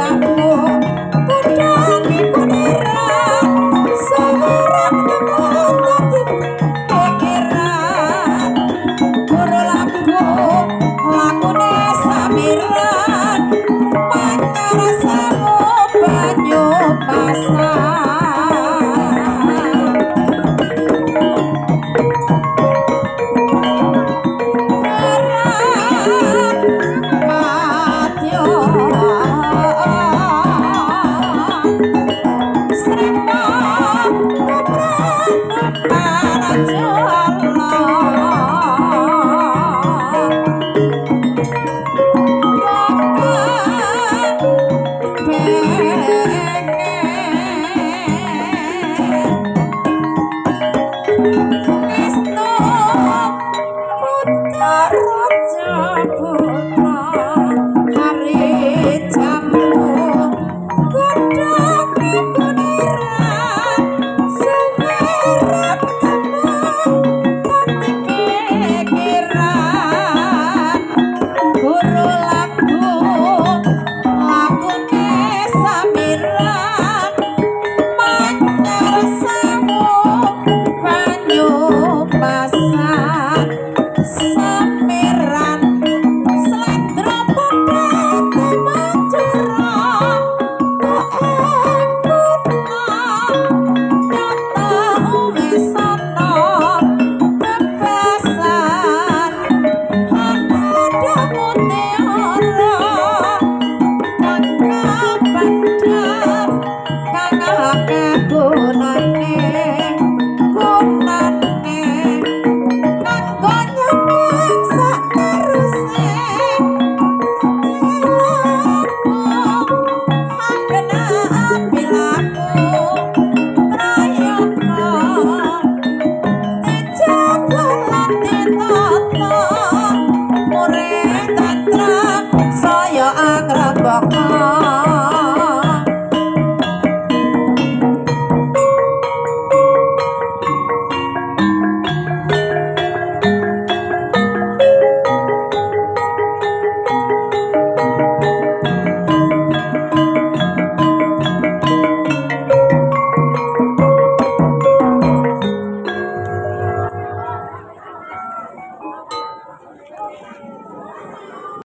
that. baka